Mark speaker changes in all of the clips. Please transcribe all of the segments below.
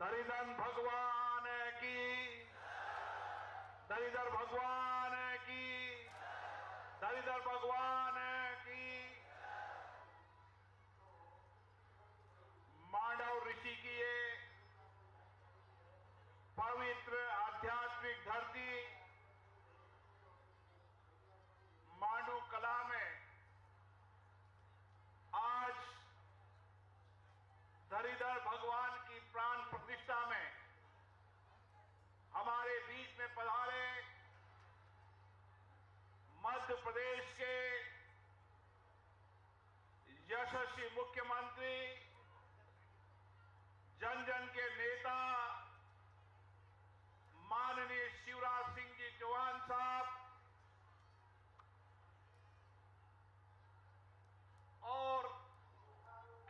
Speaker 1: दरिदन भगवान की। दरिदर भगवान की। दरिदर भगवान की मांडव ऋषि की ये पवित्र आध्यात्मिक धरती मांडू कला में आज धरीधर भगवान की प्राण प्रतिष्ठा में हमारे बीच में पधारे मध्य प्रदेश के यशस्वी मुख्यमंत्री जन जन के नेता, माननीय शिवराज सिंह जी चौहान साहब, और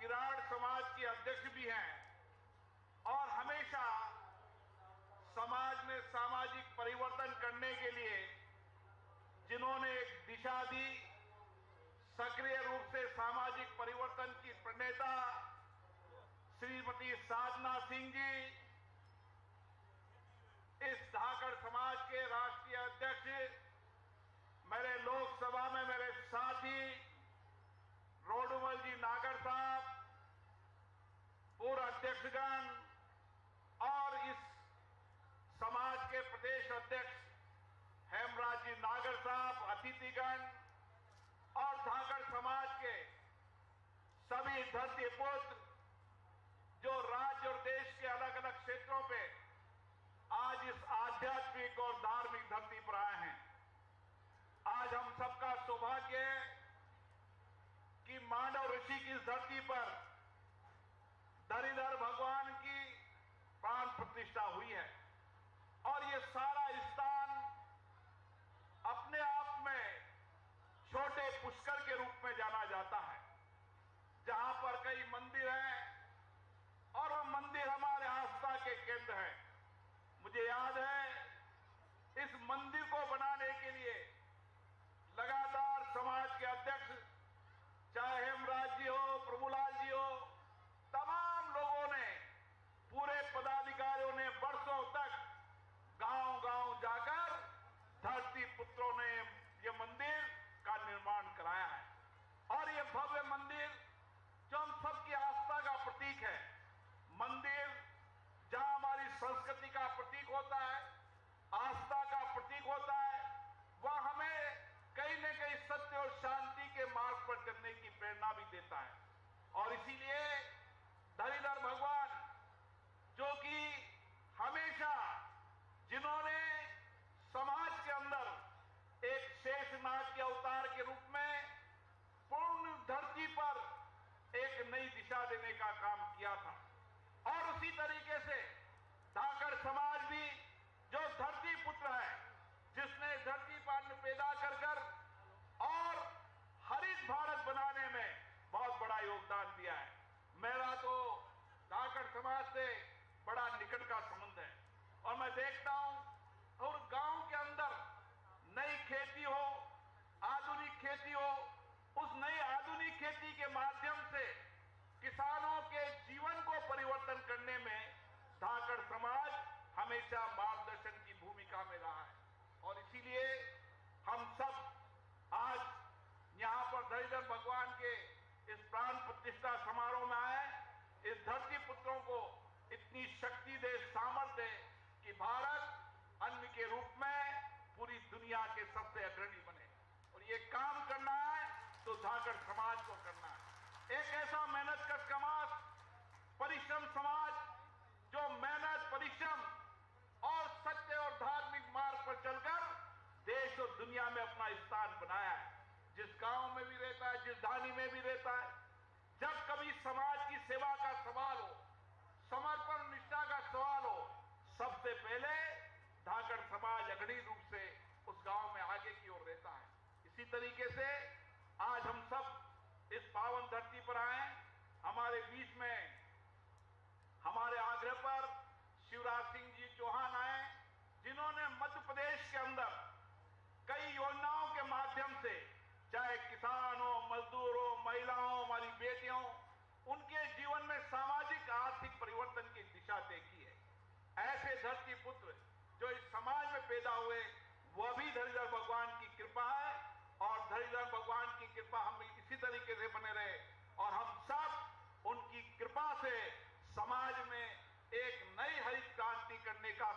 Speaker 1: किराड़ समाज के अध्यक्ष भी हैं, और हमेशा समाज में सामाजिक परिवर्तन करने के लिए जिन्होंने एक दिशा दी सक्रिय रूप से सामाजिक परिवर्तन की प्रणेता श्रीमती साधना सिंह जी, इस धाकड़ समाज के राष्ट्रीय अध्यक्ष, मेरे लोकसभा में मेरे साथी रोडुमल जी नागर साहब पूर्व अध्यक्षगण और इस समाज के प्रदेश अध्यक्ष नागर साहब, अतिथिगण और धाकड़ समाज के सभी धरती पुत्र जो राज्य और देश के अलग अलग क्षेत्रों पे आज इस आध्यात्मिक और धार्मिक धरती पर आए हैं। आज हम सबका सौभाग्य है कि मानव ऋषि की धरती पर दरिदर भगवान की प्राण प्रतिष्ठा हुई है और ये सारा स्थान अपने आप में छोटे पुष्कर के रूप में जाना जाता है जहाँ पर कई मंदिर हैं और वह मंदिर हमारे आस्था के केंद्र है मुझे याद है इस मंदिर को बनाने के लिए लगातार समाज के अध्यक्ष चाहे हेमराज जी हो प्रभुलाल जी हो तमाम लोगों ने पूरे पदाधिकारियों ने वर्षों तक गाँव गाँव जाकर धरती पुत्रों ने ये मंदिर का निर्माण कराया है और ये भव्य मंदिर जो हम सबकी आस्था का प्रतीक है मंदिर जहाँ हमारी संस्कृति का प्रतीक होता है आस्था का प्रतीक होता है वह हमें कहीं न कहीं सत्य और शांति के मार्ग पर चलने की देता है। और इसीलिए धरीधर भगवान, जो कि हमेशा जिन्होंने समाज के अंदर एक शेष नाग के अवतार के रूप में पूर्ण धरती पर एक नई दिशा देने का काम किया था। और उसी तरीके से धाकड़ समाज भी जो धरती पुत्र है जिसने धरती पर पैदा कर कर और हरित भारत बनाने में बहुत बड़ा योगदान दिया है मेरा तो धाकड़ समाज से बड़ा निकट का संबंध है। और मैं देखता हूँ, और गाँव के अंदर नई खेती हो, आधुनिक खेती हो, उस नई आधुनिक खेती के माध्यम से किसानों के जीवन को परिवर्तन करने में धाकड़ समाज हमेशा मार्गदर्शन की भूमिका में रहा है। और इसीलिए हम सब आज यहाँ पर धरीधर भगवान के इस प्राण प्रतिष्ठा समारोह में आए इस धरती पुत्रों को इतनी शक्ति दे सामर्थ्य दे कि भारत अन्न के रूप में पूरी दुनिया के सबसे अग्रणी बने। और ये काम करना है तो धाकड़ समाज को करना है। एक ऐसा मेहनत का समाज परिश्रम समाज, जो मेहनत, परिश्रम और सत्य और धार्मिक मार्ग पर चलकर देश और दुनिया में अपना स्थान बनाया है। जिस गाँव में भी रहता है, जिस धानी में भी रहता है जब कभी समाज की सेवा का सवाल हो समर्पण निष्ठा का सवाल हो सबसे पहले धाकड़ समाज अग्रणी रूप से उस गाँव में आगे की ओर रहता है। इसी तरीके से आज हम सब इस पावन धरती पर आए। हमारे बीच में, हमारे आग्रह पर शिवराज सिंह जी चौहान आए, जिन्होंने मध्य प्रदेश के अंदर कई योजनाओं के माध्यम से, चाहे किसान हो मजदूर हो महिलाओं, हमारी बेटियों, उनके जीवन में सामाजिक आर्थिक परिवर्तन की दिशा देखी है। ऐसे धरती पुत्र जो इस समाज में पैदा हुए वह भी धरीधर भगवान की कृपा है और धरीधर भगवान की कृपा हम इसी तरीके से बने रहे और हम सब उनकी कृपा से समाज में एक नई हरित क्रांति करने का